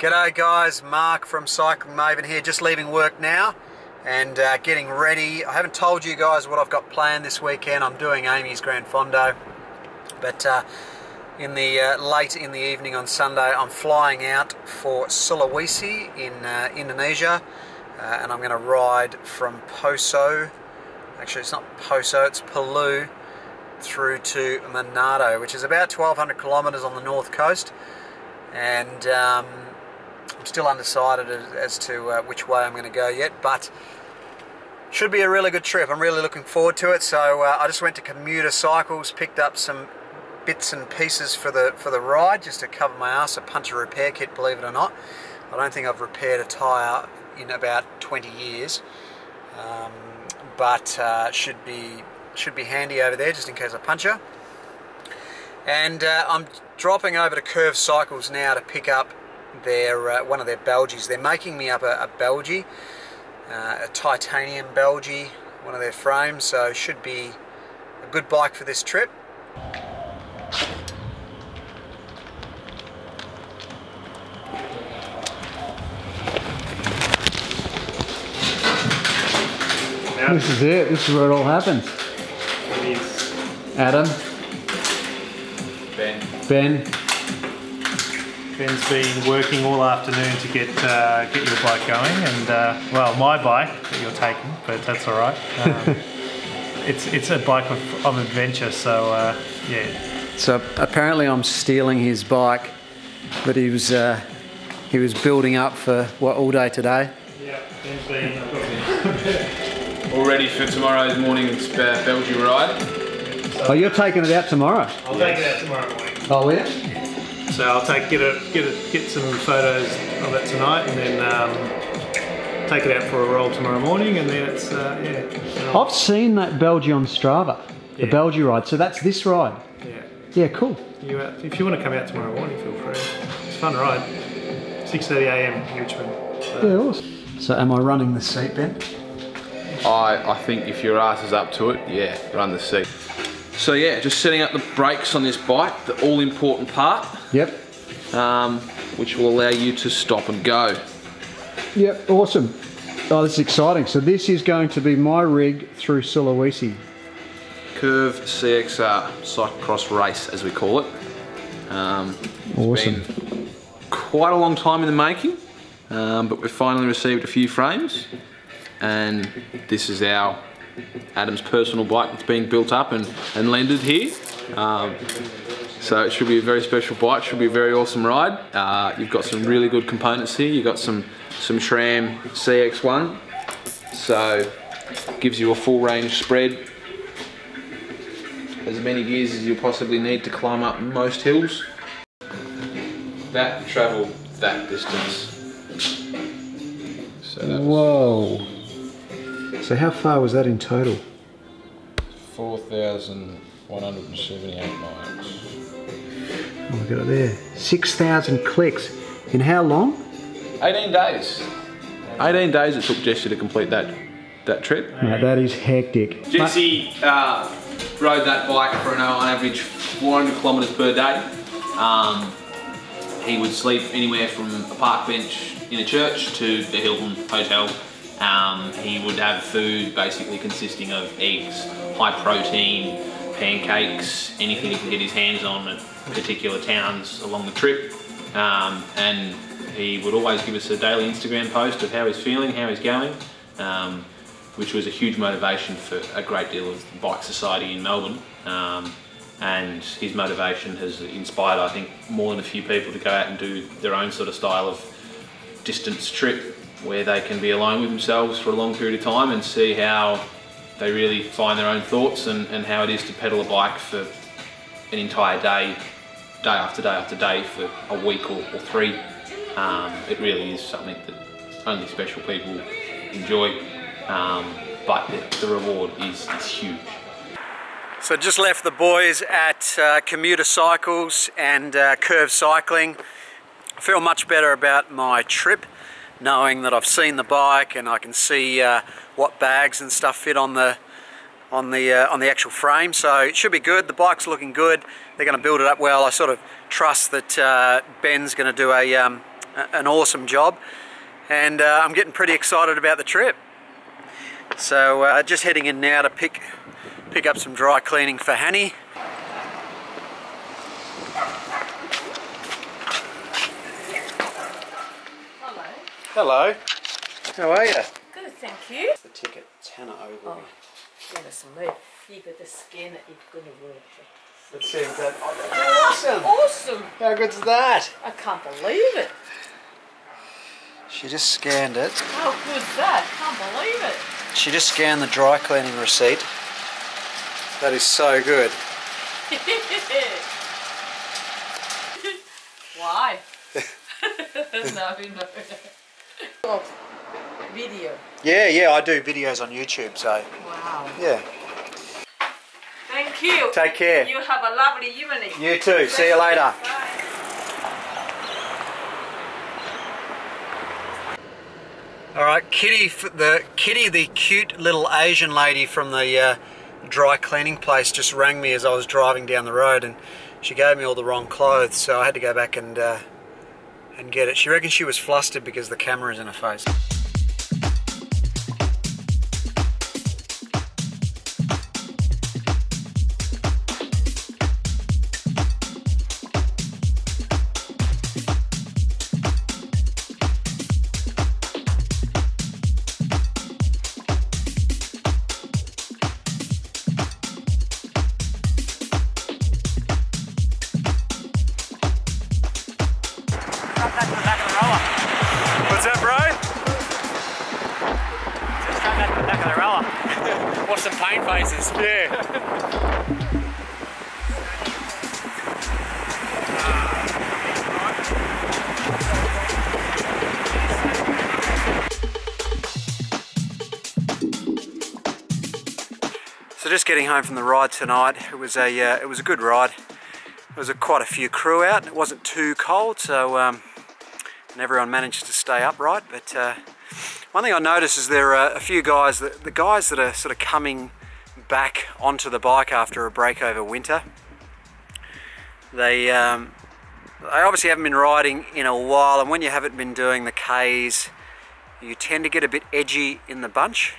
G'day guys, Mark from Cycling Maven here, just leaving work now and uh, getting ready. I haven't told you guys what I've got planned this weekend. I'm doing Amy's Gran Fondo, but uh, in the uh, late in the evening on Sunday, I'm flying out for Sulawesi in uh, Indonesia, uh, and I'm going to ride from Poso. Actually, it's not Poso, it's Palu through to Manado, which is about 1,200 kilometres on the north coast, and um, I'm still undecided as, to uh, which way I'm going to go yet, but should be a really good trip. I'm really looking forward to it. So uh, I just went to Commuter Cycles, picked up some bits and pieces for the for the ride just to cover my ass. A puncture repair kit, believe it or not. I don't think I've repaired a tyre in about 20 years, um, but uh, should be should be handy over there just in case I puncture. And uh, I'm dropping over to Curve Cycles now to pick up their uh, one of their Belgies. They're making me up a, a Belgie, uh, a titanium Belgie, one of their frames. So should be a good bike for this trip. This is it. This is where it all happens. It is Adam, Ben. Ben. Ben's been working all afternoon to get uh, get your bike going, and uh, well, my bike that you're taking, but that's all right. Um, it's it's a bike of, of adventure, so uh, yeah. So apparently I'm stealing his bike, but he was uh, he was building up for what all day today. Yeah, Ben's been. All ready for tomorrow's morning's uh, Belgian ride. Oh, you're taking it out tomorrow. I'll take it out tomorrow morning. Oh, yeah. So I'll take get it get it get some photos of it tonight, and then um, take it out for a roll tomorrow morning, and then it's uh, yeah. I'll- I've seen that Belgie on Strava, the Yeah. Belgie ride. So that's this ride. yeah. Yeah, cool. You, uh, if you want to come out tomorrow morning, feel free. It's a fun ride. 6:30 a.m. in Richmond. So- Yeah, awesome. So am I running the seat, Ben? I, I think if your ass is up to it, yeah, run the seat. So yeah, just setting up the brakes on this bike, the all important part, Yep. um, which will allow you to stop and go. Yep, awesome. Oh, this is exciting. So this is going to be my rig through Sulawesi. Curve CXR cyclocross race, as we call it. Um, it's Awesome. been quite a long time in the making, um, but we've finally received a few frames, and this is our Adam's personal bike that's being built up and, and landed here. Um, so it should be a very special bike. Should be a very awesome ride. Uh, you've got some really good components here. You've got some some SRAM CX1, so gives you a full range spread as many gears as you possibly need to climb up most hills. That travelled that distance. So that Whoa. So how far was that in total? 4,178 miles. Oh, look at it there. 6,000 clicks. In how long? 18 days. 18 days it took Jesse to complete that that trip. Mate, that is hectic. Jesse uh, rode that bike for an hour on average 400 kilometres per day. Um, he would sleep anywhere from a park bench in a church to the Hilton Hotel. Um, he would have food basically consisting of eggs, high protein, pancakes, anything he could get his hands on at particular towns along the trip. Um, and he would always give us a daily Instagram post of how he's feeling, how he's going. Um, which was a huge motivation for a great deal of bike society in Melbourne. Um, and his motivation has inspired, I think, more than a few people to go out and do their own sort of style of distance trip where they can be alone with themselves for a long period of time and see how they really find their own thoughts and, and how it is to pedal a bike for an entire day, day after day after day for a week or, or three. Um, it really is something that only special people enjoy, um, but the, the reward is, is huge. So just left the boys at uh, Commuter Cycles and uh, Curve Cycling. I feel much better about my trip knowing that I've seen the bike and I can see uh, what bags and stuff fit on the on the uh, on the actual frame. So it should be good. The bike's looking good. They're going to build it up well. I sort of trust that uh, Ben's going to do a, um, an awesome job. And uh, I'm getting pretty excited about the trip. So uh, just heading in now to pick pick up some dry cleaning for Hanny. Hello. Hello. How are you? Good, thank you. The ticket. It's Hannah Ogilvy. Oh, goodness me. You got the scan it, it's gonna work. Let's see that. Oh, that's awesome. Awesome! How good's that? I can't believe it. She just scanned it. How good's that? Can't believe it. She just scanned the dry cleaning receipt. That is so good. Why? no, no. Video. Yeah, yeah, I do videos on YouTube, so Wow. yeah. Thank you. Take care. You have a lovely evening. You too. See you later. Bye. All right, Kitty, the Kitty, the cute little Asian lady from the uh, dry cleaning place, just rang me as I was driving down the road, and she gave me all the wrong clothes, so I had to go back and uh, and get it. She reckons she was flustered because the camera's in her face. Back to the back of the roller. Watch some pain faces. Yeah. So just getting home from the ride tonight. It was a uh, it was a good ride. There was a, quite a few crew out. It wasn't too cold, so um, and everyone managed to stay upright. But uh, one thing I noticed is there are a few guys, that, the guys that are sort of coming back onto the bike after a break over winter. They, um, obviously haven't been riding in a while, and when you haven't been doing the Ks, you tend to get a bit edgy in the bunch.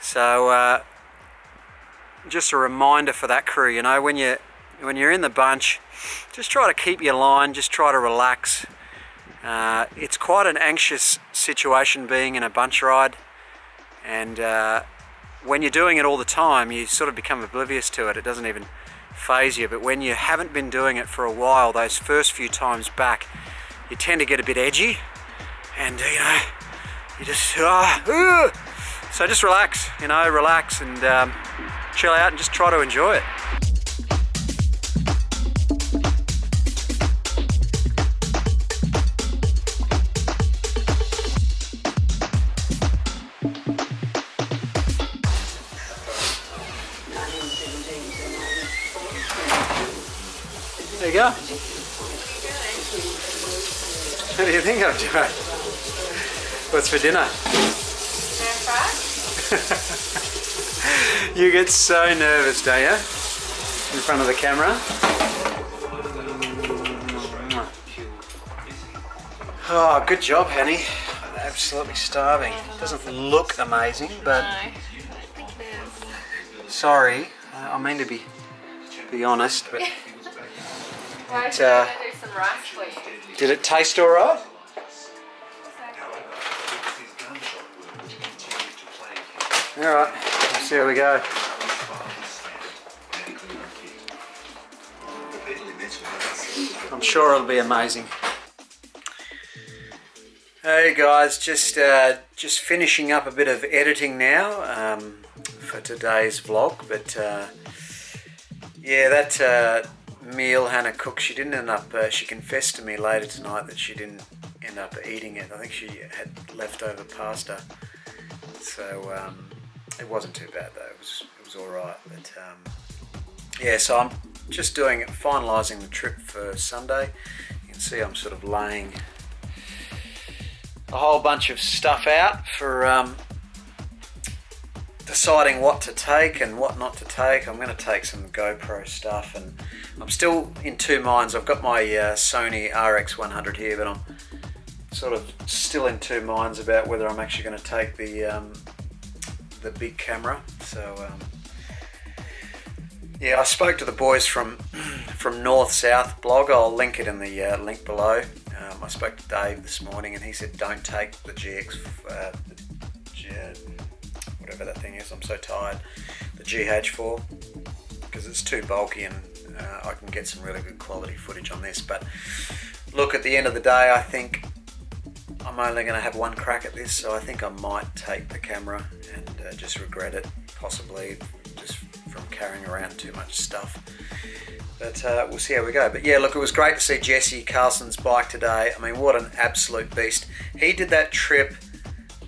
So uh, just a reminder for that crew, you know, when you when you're in the bunch, just try to keep your line, just try to relax. Uh, it's quite an anxious situation being in a bunch ride, and uh, when you're doing it all the time, you sort of become oblivious to it. It doesn't even phase you. But when you haven't been doing it for a while, those first few times back, you tend to get a bit edgy, and you know, you just uh, so just relax, you know, relax and um, chill out and just try to enjoy it. Go. What do you think I'm doing? What's for dinner? You get so nervous, don't you? In front of the camera. Oh, good job, Henny. Absolutely starving. Doesn't look amazing, but sorry. I I mean to be be honest, but Uh, I'm gonna do some rice for you. did it taste all right? All right, let's see how we go. I'm sure it'll be amazing. Hey guys, just uh, just finishing up a bit of editing now um, for today's vlog, but uh, yeah, that uh, meal Hannah cooked, she didn't end up. Uh, she confessed to me later tonight that she didn't end up eating it. I think she had leftover pasta, so um, it wasn't too bad though. It was it was all right, but um, yeah. So I'm just doing finalising the trip for Sunday. You can see I'm sort of laying a whole bunch of stuff out for um, deciding what to take and what not to take. I'm going to take some GoPro stuff, and I'm still in two minds. I've got my uh, Sony RX100 here, but I'm sort of still in two minds about whether I'm actually going to take the um, the big camera. So um, yeah, I spoke to the boys from from North South blog. I'll link it in the uh, link below. Um, I spoke to Dave this morning, and he said don't take the GX, uh, the G, whatever that thing is. I'm so tired. The GH4 because it's too bulky and uh, I can get some really good quality footage on this. But look, at the end of the day, I think I'm only going to have one crack at this, so I think I might take the camera and uh, just regret it, possibly just from carrying around too much stuff. But uh, we'll see how we go. But yeah, look, it was great to see Jesse Carlsson's bike today. I mean, what an absolute beast. He did that trip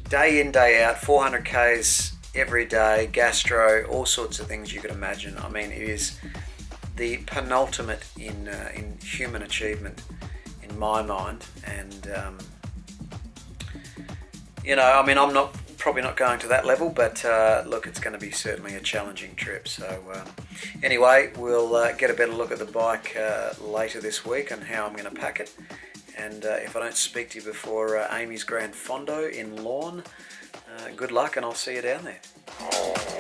day in, day out, 400 Ks every day, gastro, all sorts of things you could imagine. I mean, it is the penultimate in, uh, in human achievement in my mind. And, um, you know, I mean, I'm not probably not going to that level, but uh, look, it's going to be certainly a challenging trip. So, um, anyway, we'll uh, get a better look at the bike uh, later this week and how I'm going to pack it. And uh, if I don't speak to you before uh, Amy's Gran Fondo in Lorne, good luck and I'll see you down there.